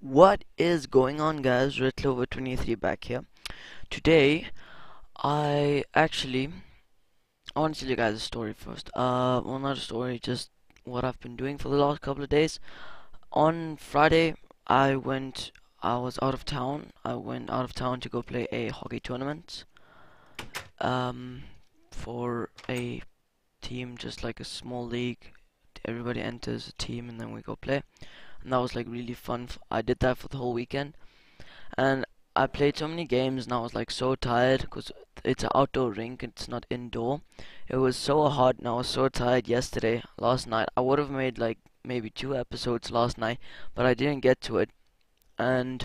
What is going on guys? RedClover23 back here. Today, I actually, I want to tell you guys a story first. Uh, well not a story, just what I've been doing for the last couple of days. On Friday, I went, I was out of town. I went out of town to go play a hockey tournament. Um, for a team, just like a small league. Everybody enters a team and then we go play and that was like really fun. I did that for the whole weekend, and I played so many games, and I was like so tired because it's an outdoor rink, it's not indoor. It was so hot, and I was so tired yesterday, last night. I would have made like maybe two episodes last night, but I didn't get to it, and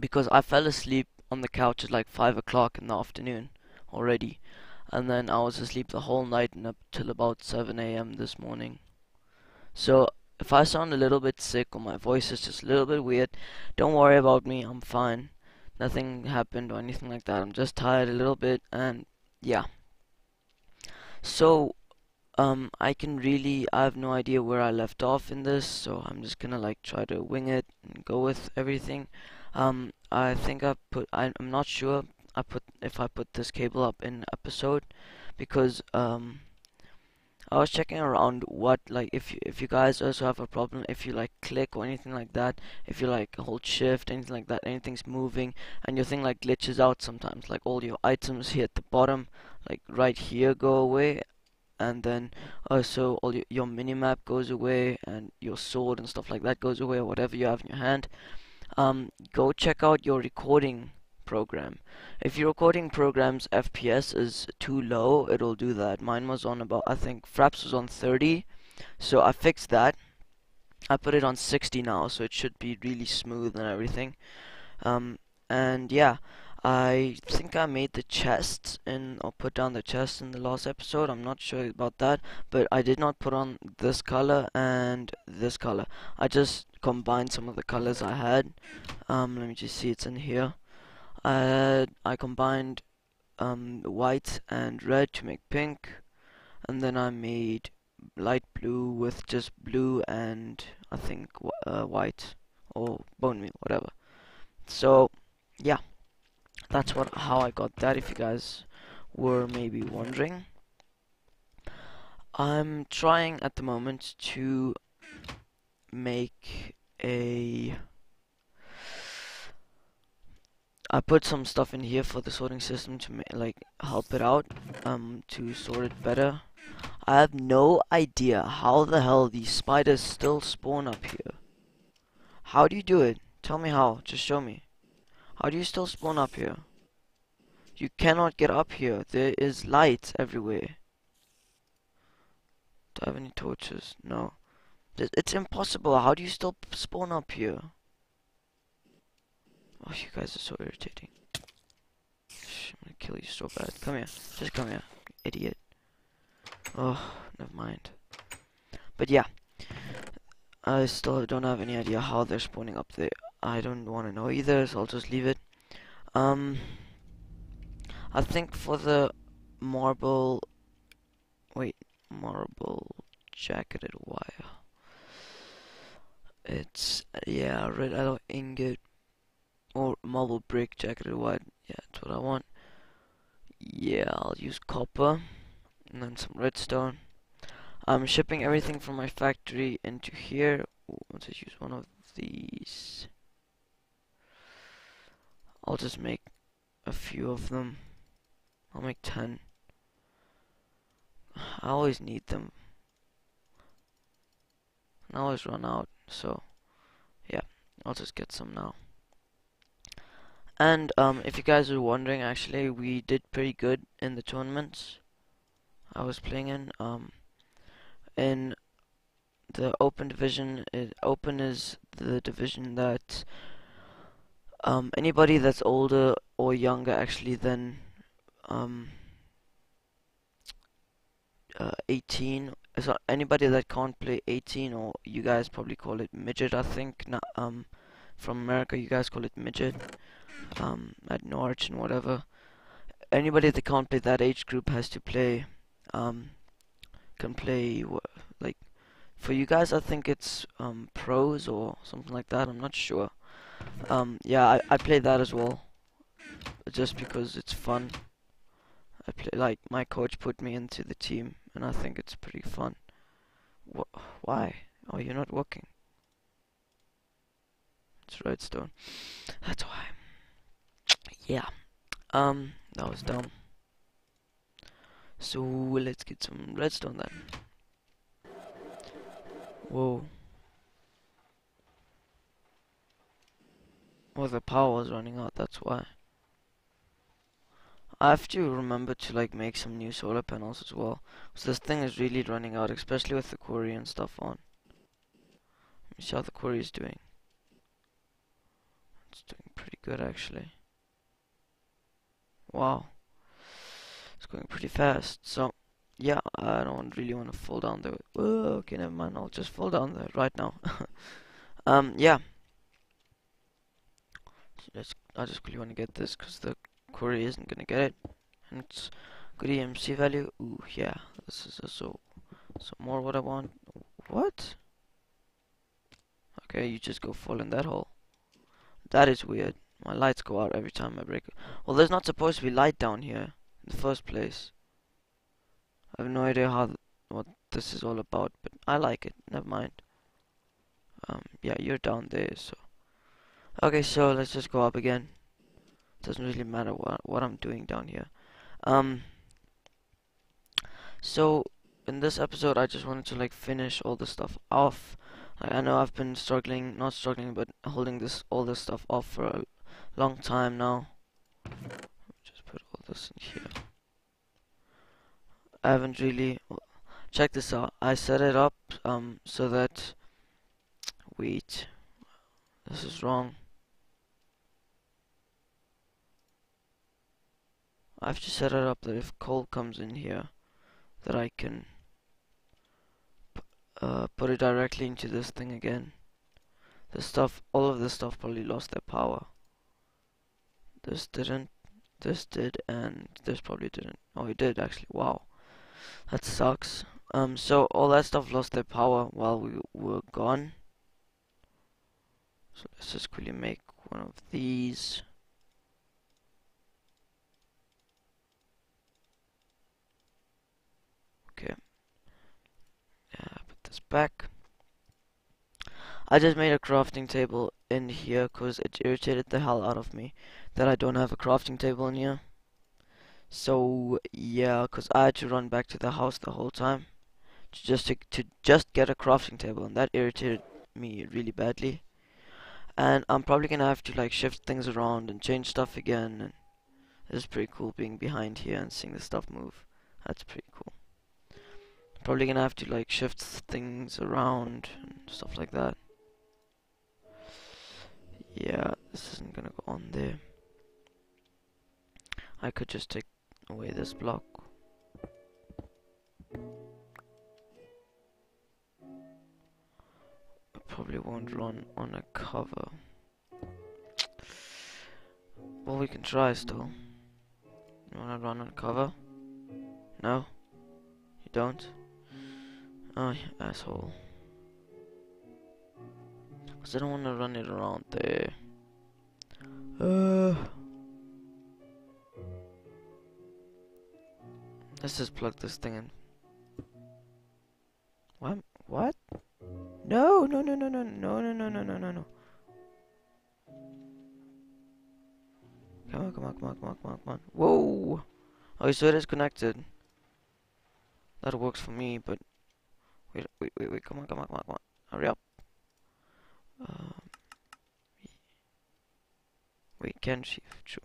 because I fell asleep on the couch at like five o'clock in the afternoon already, and then I was asleep the whole night and up till about 7 a.m. this morning. So if I sound a little bit sick or my voice is just a little bit weird, don't worry about me. I'm fine. Nothing happened or anything like that. I'm just tired a little bit and yeah. So um I can really I have no idea where I left off in this, so I'm just gonna like try to wing it and go with everything. Um I think I put I, I'm not sure I put if I put this cable up in episode because um I was checking around what like if if you guys also have a problem if you like click or anything like that if you like hold shift anything like that anything's moving and your thing like glitches out sometimes like all your items here at the bottom like right here go away and then also all your, your map goes away and your sword and stuff like that goes away or whatever you have in your hand. Um, go check out your recording program. If your recording program's FPS is too low, it'll do that. Mine was on about, I think Fraps was on 30, so I fixed that. I put it on 60 now, so it should be really smooth and everything. Um, and yeah, I think I made the chests and I'll put down the chest in the last episode. I'm not sure about that, but I did not put on this color and this color. I just combined some of the colors I had. Um, let me just see, it's in here. Uh, I combined um, white and red to make pink and then I made light blue with just blue and I think uh, white or bone meal whatever. So yeah that's what how I got that if you guys were maybe wondering. I'm trying at the moment to make a I put some stuff in here for the sorting system to like help it out um to sort it better. I have no idea how the hell these spiders still spawn up here. How do you do it? Tell me how. Just show me. How do you still spawn up here? You cannot get up here. There is light everywhere. Do I have any torches? No. It's impossible. How do you still spawn up here Oh, you guys are so irritating. I'm gonna kill you so bad. Come here. Just come here, idiot. Oh, never mind. But yeah. I still don't have any idea how they're spawning up there. I don't want to know either, so I'll just leave it. Um, I think for the marble... Wait, marble jacketed wire. It's, yeah, red alloy ingot or marble brick jacketed white. Yeah, that's what I want. Yeah, I'll use copper and then some redstone. I'm shipping everything from my factory into here. Let's just use one of these. I'll just make a few of them. I'll make 10. I always need them. I always run out, so yeah, I'll just get some now. And um, if you guys are wondering, actually, we did pretty good in the tournaments I was playing in. Um, in the open division, it, open is the division that um, anybody that's older or younger actually than um, uh, 18 so anybody that can't play 18 or you guys probably call it midget I think um, from America you guys call it midget um, at Norwich and whatever. Anybody that can't play that age group has to play, um, can play like For you guys, I think it's um, pros or something like that. I'm not sure. Um, yeah, I, I play that as well, just because it's fun. I play like my coach put me into the team, and I think it's pretty fun. Wh why? Oh, you're not working. It's redstone. That's why. Yeah. Um, that was dumb. So let's get some redstone then. Whoa. Well, the power was running out, that's why. I have to remember to like make some new solar panels as well. Because this thing is really running out, especially with the quarry and stuff on. Let me see how the quarry is doing. It's doing pretty good actually. Wow. It's going pretty fast. So, yeah, I don't really want to fall down there. Oh, okay, never mind. I'll just fall down there right now. um, yeah. So let's, I just really want to get this because the quarry isn't going to get it. And it's good EMC value. Ooh, yeah. This is also so more what I want. What? Okay, you just go fall in that hole. That is weird. My lights go out every time I break it. Well, there's not supposed to be light down here in the first place. I have no idea how what this is all about, but I like it. Never mind. Um, yeah, you're down there, so. Okay, so let's just go up again. Doesn't really matter what what I'm doing down here. Um. So in this episode, I just wanted to like finish all the stuff off. Like, I know I've been struggling, not struggling, but holding this all this stuff off for a long time now. Just put all this in here. I haven't really check this out. I set it up um so that wait, this is wrong. I have to set it up that if coal comes in here, that I can uh, put it directly into this thing again. The stuff, all of this stuff probably lost their power. This didn't, this did, and this probably didn't. Oh, it did actually. Wow, that sucks. Um, so all that stuff lost their power while we were gone. So let's just quickly make one of these. Okay. Yeah, put this back. I just made a crafting table in here because it irritated the hell out of me that I don't have a crafting table in here. So yeah, because I had to run back to the house the whole time to just to, to just get a crafting table, and that irritated me really badly. And I'm probably gonna have to like shift things around and change stuff again. And it's pretty cool being behind here and seeing the stuff move. That's pretty cool. Probably gonna have to like shift things around and stuff like that. Yeah, this isn't gonna go on there. I could just take away this block. I probably won't run on a cover. Well, we can try still. You wanna run on cover? No? You don't? Oh, you asshole. Cause I don't want to run it around there. Uh, let's just plug this thing in. What? What? No, no, no, no, no, no, no, no, no, no, no, no. Come on, come on, come on, come on, come on, come on. Whoa! Oh, so it is connected. That works for me, but wait, wait, wait, wait, come on, come on, come on, come on. Hurry up. Um, wait, can she? True.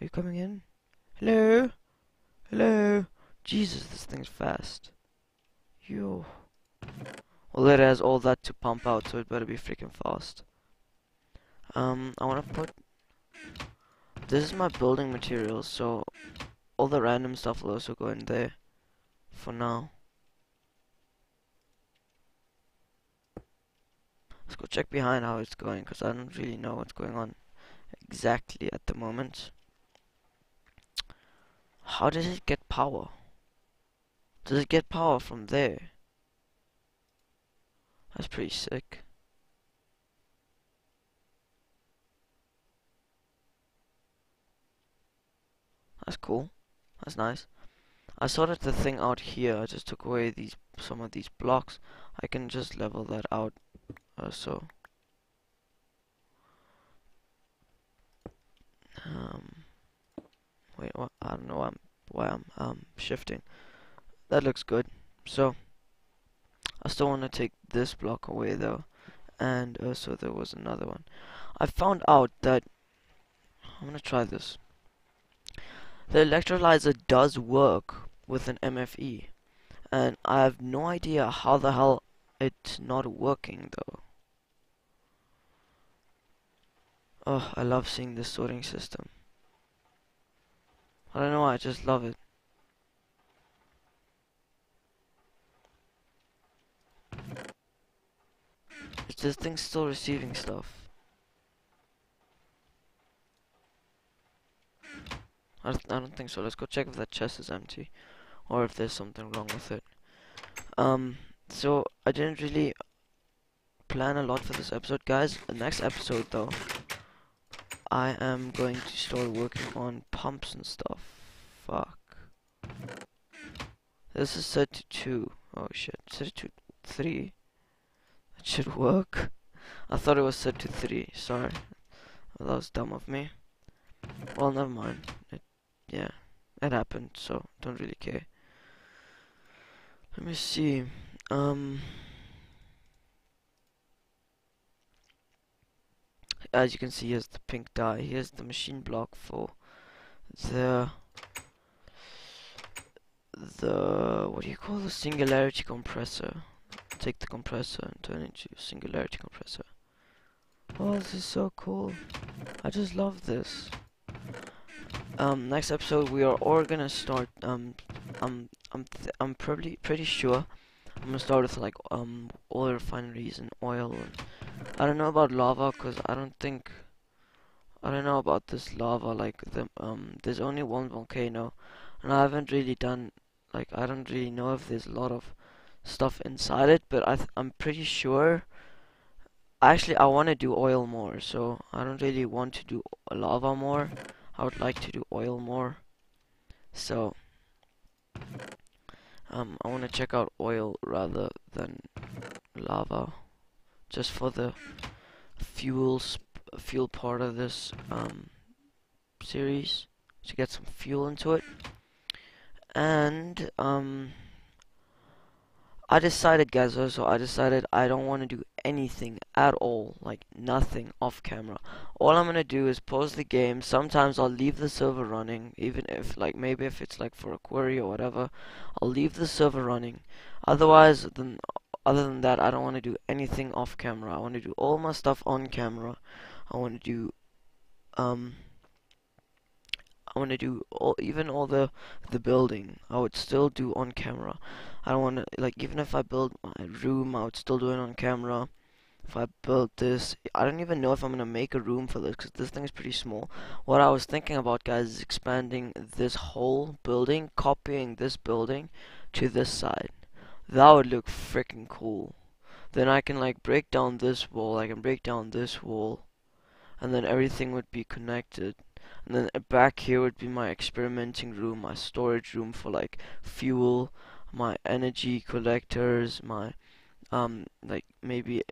Are you coming in? Hello? Hello? Jesus, this thing's fast. Yo. Well, it has all that to pump out, so it better be freaking fast. Um, I want to put... This is my building materials, so all the random stuff will also go in there for now. Let's go check behind how it's going because I don't really know what's going on exactly at the moment. How does it get power? Does it get power from there? That's pretty sick. That's cool. That's nice. I sorted the thing out here. I just took away these some of these blocks. I can just level that out. Uh, so. Um. Wait. What? I don't know. Why I'm why I'm um shifting. That looks good. So. I still want to take this block away though, and uh, so there was another one. I found out that I'm gonna try this. The electrolyzer does work with an MFE, and I have no idea how the hell it's not working though. Oh, I love seeing this sorting system. I don't know, why I just love it. Is this thing still receiving stuff? I don't, I don't think so. Let's go check if that chest is empty. Or if there's something wrong with it. Um, so I didn't really plan a lot for this episode, guys. The next episode, though, I am going to start working on pumps and stuff. Fuck. This is set to 2. Oh shit, set to 3. That should work. I thought it was set to 3. Sorry. That was dumb of me. Well, never mind. It yeah, it happened, so don't really care. Let me see. Um, as you can see, here's the pink dye. Here's the machine block for the the what do you call the singularity compressor? Take the compressor and turn it into singularity compressor. Oh, this is so cool. I just love this um, next episode we are all gonna start, um, um, I'm, I'm probably pretty sure I'm gonna start with like, um, oil refineries and oil. And I don't know about lava, cause I don't think, I don't know about this lava, like, the, um, there's only one volcano, and I haven't really done, like, I don't really know if there's a lot of stuff inside it, but I I'm pretty sure, actually, I want to do oil more, so I don't really want to do lava more. I would like to do oil more. So, um, I want to check out oil rather than lava, just for the fuel fuel part of this um, series to get some fuel into it. And um, I decided, guys, so I decided I don't want to do anything at all, like nothing off camera. All I'm gonna do is pause the game. Sometimes I'll leave the server running, even if, like, maybe if it's like for a quarry or whatever, I'll leave the server running. Otherwise, than other than that, I don't want to do anything off camera. I want to do all my stuff on camera. I want to do, um, I want to do all, even all the the building. I would still do on camera. I don't want to like even if I build my room, I would still do it on camera. If I build this, I don't even know if I'm gonna make a room for this because this thing is pretty small. What I was thinking about, guys, is expanding this whole building, copying this building to this side. That would look freaking cool. Then I can like break down this wall, I can break down this wall, and then everything would be connected. And then back here would be my experimenting room, my storage room for like fuel, my energy collectors, my um like maybe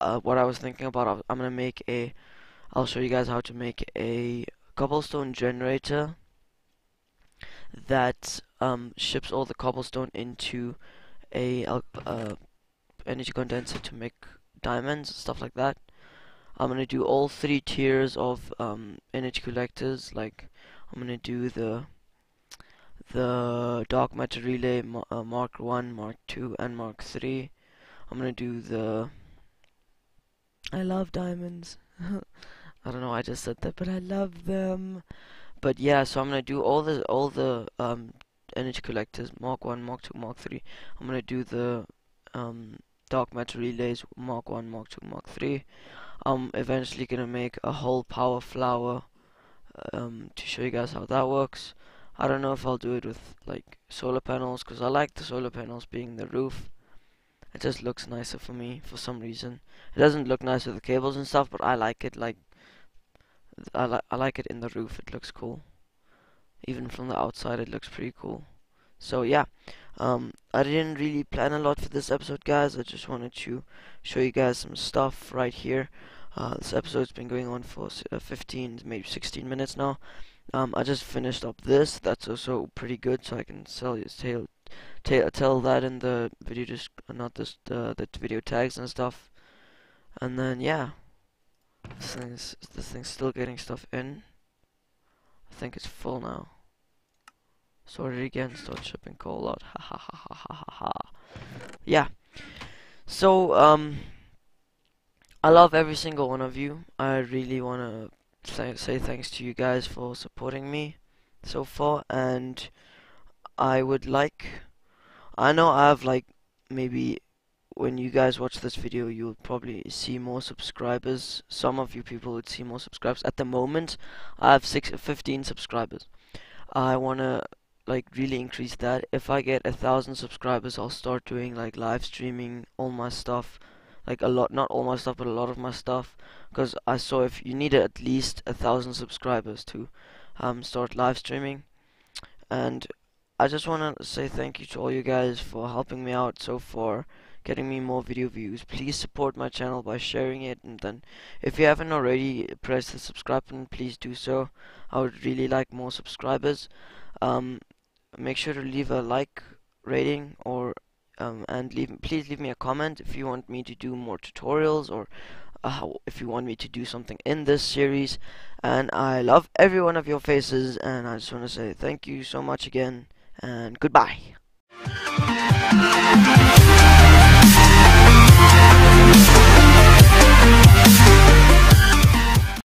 uh, what I was thinking about. I'm gonna make a. I'll show you guys how to make a cobblestone generator that um ships all the cobblestone into a uh, energy condenser to make diamonds and stuff like that. I'm gonna do all three tiers of um, energy collectors. Like I'm gonna do the the dark matter relay uh, Mark One, Mark Two, and Mark Three. I'm gonna do the. I love diamonds. I don't know why I just said that, but I love them. But yeah, so I'm gonna do all the all the um, energy collectors Mark One, Mark Two, Mark Three. I'm gonna do the um, dark matter relays Mark One, Mark Two, Mark Three. I'm eventually gonna make a whole power flower um, to show you guys how that works. I don't know if I'll do it with like solar panels because I like the solar panels being the roof. It just looks nicer for me for some reason. It doesn't look nice with the cables and stuff, but I like it. Like I like I like it in the roof. It looks cool. Even from the outside, it looks pretty cool. So yeah, um, I didn't really plan a lot for this episode, guys. I just wanted to show you guys some stuff right here. Uh, this episode's been going on for uh, 15, maybe 16 minutes now. Um, I just finished up this. That's also pretty good, so I can sell you tell, tell, that in the video, just not this uh, the video tags and stuff. And then yeah, this thing's this thing's still getting stuff in. I think it's full now. Sorted again, start shipping coal out. Ha ha ha ha ha ha ha. Yeah. So, um, I love every single one of you. I really want to say thanks to you guys for supporting me so far, and I would like. I know I have like maybe when you guys watch this video, you'll probably see more subscribers. Some of you people would see more subscribers. At the moment, I have six, 15 subscribers. I want to like really increase that. If I get a thousand subscribers, I'll start doing like live streaming all my stuff, like a lot, not all my stuff, but a lot of my stuff. Because I saw if you need at least a thousand subscribers to um, start live streaming, and I just want to say thank you to all you guys for helping me out so far getting me more video views. Please support my channel by sharing it and then if you haven't already press the subscribe button please do so. I would really like more subscribers. Um, make sure to leave a like rating or um, and leave please leave me a comment if you want me to do more tutorials or uh, if you want me to do something in this series and I love every one of your faces and I just want to say thank you so much again and goodbye